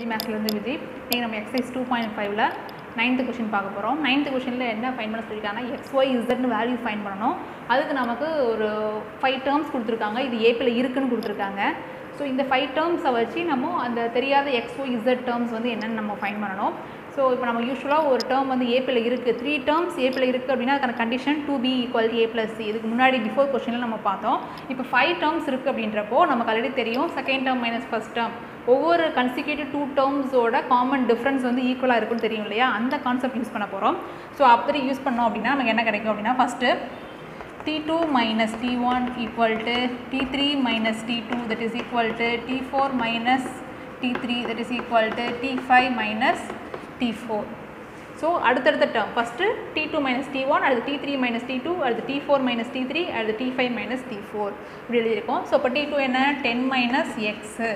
G மேக்ஸ்லேருந்து Vijay நீங்கள் நம்ம exercise two point ஃபைவ்ல நைன்த்து கொஷின் பார்க்க போகிறோம் நைன்த்து கொஷினில் என்ன ஃபைன் பண்ண சொல்லியிருக்காங்கன்னா எக்ஸ் ஒய் இசட்னு வேல்யூ ஃபைன் பண்ணணும். அதுக்கு நமக்கு ஒரு ஃபைவ் டேர்ம்ஸ் கொடுத்துருக்காங்க. இது ஏப்பில் இருக்குன்னு கொடுத்துருக்காங்க. ஸோ இந்த ஃபைவ் டேர்ம்ஸை வச்சு நம்ம அந்த தெரியாத எக்ஸ் ஒய் இசட் டேர்ம்ஸ் வந்து என்னென்னு நம்ம ஃபைன் பண்ணணும். ஸோ இப்போ நம்ம யூஸ்வலாக ஒரு டேர்ம் வந்து ஏப்பில் இருக்குது த்ரீ டேர்ம்ஸ் ஏப்பில் இருக்குது அப்படின்னா அதுக்கான condition two b equal a plus c இதுக்கு முன்னாடி பிஃபோர் கொஷனில் நம்ம பார்த்தோம். இப்போ ஃபைவ் டேர்ம்ஸ் இருக்குது அப்படின்றப்போ நமக்கு ஆல்ரெடி தெரியும். Second term minus first term ஒவ்வொரு கன்சிக்யூட்டிவ் டூ டேர்ம்ஸோட காமன் டிஃப்ரென்ஸ் வந்து ஈக்குவலாக இருக்குன்னு தெரியும் இல்லையா? அந்த கான்செப்ட் யூஸ் பண்ண போகிறோம் ஸோ அப்படி யூஸ் பண்ணோம் அப்படின்னா நமக்கு என்ன கிடைக்கும் அப்படின்னா first T2 minus T1 equal to T3 minus T2 that is equal to T4 minus T3 that is equal to T5 minus T four so அடுத்தடுத்த term first T two minus T one அடுத்து T three minus T two அடுத்து T four minus T three அடுத்து T five minus T four இப்படி எழுதியிருக்கோம். So இப்போ T two என்ன? Ten minus x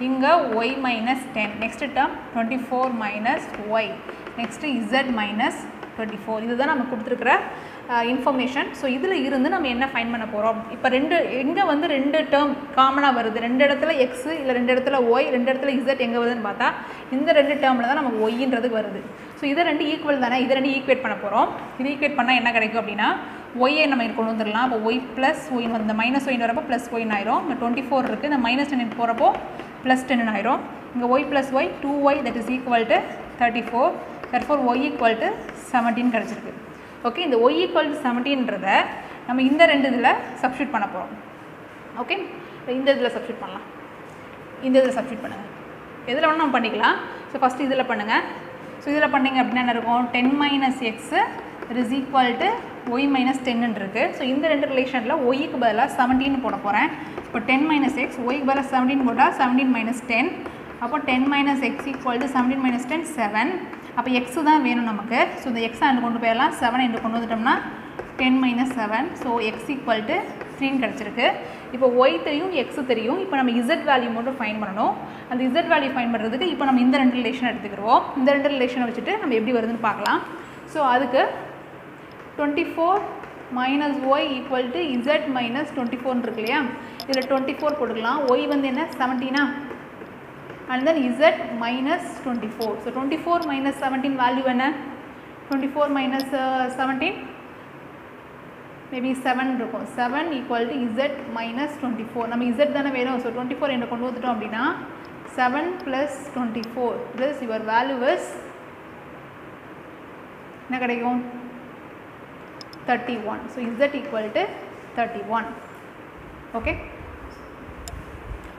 இங்கே y minus ten next term twenty four minus y next z minus twenty four இதுதான் நம்ம கொடுத்துருக்குற இன்ஃபர்மேஷன் ஸோ இதில் இருந்து நம்ம என்ன ஃபைன் பண்ண போகிறோம் இப்போ ரெண்டு எங்கே வந்து ரெண்டு டேர்ம் காமனாக வருது. ரெண்டு இடத்துல எக்ஸு இல்லை ரெண்டு இடத்துல ஒய் ரெண்டு இடத்துல இசட் எங்கே வருதுன்னு பார்த்தா இந்த ரெண்டு டேர்மில் தான் நமக்கு ஒய்ன்றது வருது. ஸோ இதை ரெண்டு ஈக்குவல் தானே? இதை ரெண்டு ஈக்குவேட் பண்ண போகிறோம் இது ஈக்குவேட் பண்ணால் என்ன கிடைக்கும் அப்படின்னா ஒய்யை நம்ம இங்க கொண்டு வந்துடலாம். அப்போ ஒய் ப்ளஸ் ஒய் இந்த மைனஸ் ஒயின் வரப்போ ப்ளஸ் ஒயின் ஆயிரும். இந்த டுவெண்ட்டி ஃபோர் இருக்குது இந்த மைனஸ் டென் போகிறப்போ ப்ளஸ் டென் ஆயிரும். இங்கே y plus y two y that is equal to thirty four third four y equal to seventeen கிடச்சிருக்கு. ஓகே இந்த ஒய் ஈக்குவல் டு செவன்டீன்றதை நம்ம இந்த ரெண்டு இதில் சப்ஸ்டியூட் பண்ண போகிறோம் ஓகே இந்த இதில் சப்ஸ்டியூட் பண்ணலாம். இந்த இதில் சப்ஸ்டியூட் பண்ணுங்கள் எதில் வேணால் நம்ம பண்ணிக்கலாம். ஸோ ஃபஸ்ட்டு இதில் பண்ணுங்கள் ஸோ இதில் பண்ணிங்க அப்படின்னா என்ன இருக்கும்? Ten minus x is equal to y minus டென்னு இருக்குது ஸோ இந்த ரெண்டு ரிலேஷனில் ஒய்க்கு பதிலாக செவன்டீன் போட போகிறேன் இப்போ டென் மைனஸ் எக்ஸ் ஒய்க்கு பதிலாக செவன்டீன் போட்டால் செவன்டீன் மைனஸ் டென் அப்போ ten minus x equal to seventeen minus ten seven அப்போ எக்ஸு தான் வேணும் நமக்கு. ஸோ இந்த எக்ஸை அங்கே கொண்டு போயிடலாம் செவன் என்று கொண்டு வந்துட்டோம்னா ten minus seven so x equal to த்ரீன்னு கிடச்சிருக்கு. இப்போ ஒய் தெரியும் எக்ஸு தெரியும். இப்போ நம்ம இசட் வேல்யூ மட்டும் ஃபைன் பண்ணணும். அந்த இசட் வேல்யூ ஃபைன் பண்ணுறதுக்கு இப்போ நம்ம இந்த ரெண்டு ரிலேஷன் எடுத்துக்கிறோம் இந்த ரெண்டு ரிலேஷனை வச்சுட்டு நம்ம எப்படி வருதுன்னு பார்க்கலாம். ஸோ அதுக்கு twenty four minus y equal to z minus twenty ஃபோர்னு இருக்கு இல்லையா? இதில் டுவெண்ட்டி ஃபோர் போட்டுக்கலாம். ஒய் வந்து என்ன? செவன்டீனா and then z minus twenty four so twenty four minus seventeen value என்ன? Twenty four minus seventeen maybe seven இருக்கும். Seven equal to z minus twenty four நம்ம இசட் தானே வேணும். ஸோ டுவெண்ட்டி ஃபோர் என்ன கொண்டு வந்துட்டோம் அப்படின்னா seven plus twenty four plus your value is என்ன கிடைக்கும்? Thirty one so z equal to thirty one okay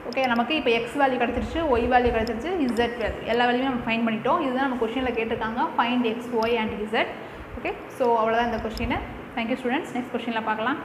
okay நமக்கு இப்போ எக்ஸ் வேல்யூ கிடச்சிருச்சு ஒய் வேல்யூ கிடச்சிருச்சு இசட் வேல்யூ எல்லா வேல்யூமே நம்ம ஃபைன் பண்ணிட்டோம். இதுதான் நம்ம கொஷினில் கேட்டிருக்காங்க. Find x y and z okay so அவ்வளோதான் இந்த கொஷின் தேங்க்யூ ஸ்டூடெண்ட்ஸ் நெக்ஸ்ட் கொஷினில் பார்க்கலாம்.